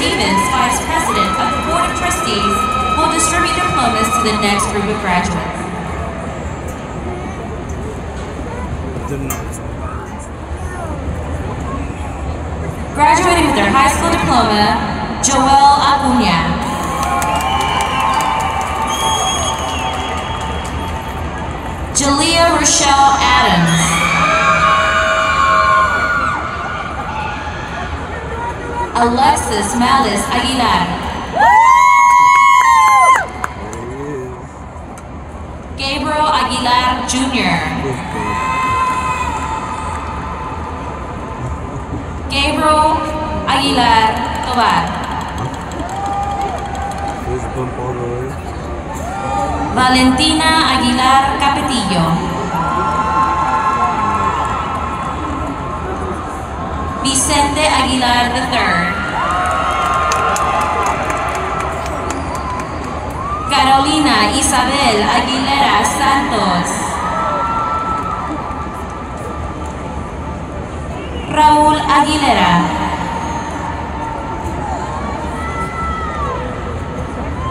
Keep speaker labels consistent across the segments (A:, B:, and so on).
A: Stevens, Vice President of the Board of Trustees, will distribute diplomas to the next group of graduates. Graduating with their high school diploma, Joel Acuña. Jalea Rochelle Adams. Alexis Malice Aguilar. Gabriel Aguilar Jr. Gabriel Aguilar Tobar. Valentina Aguilar Capetillo. Vicente Aguilar III. Carolina Isabel Aguilera Santos. Raúl Aguilera.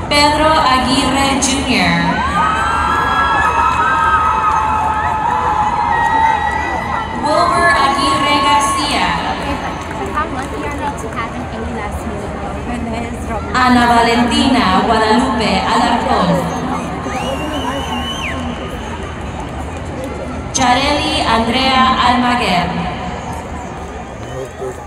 A: Pedro Aguirre Jr. Ana Valentina Guadalupe Alarcón. Chareli Andrea Almaguer.
B: I hope those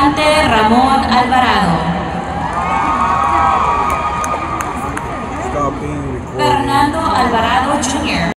A: Ramón Alvarado.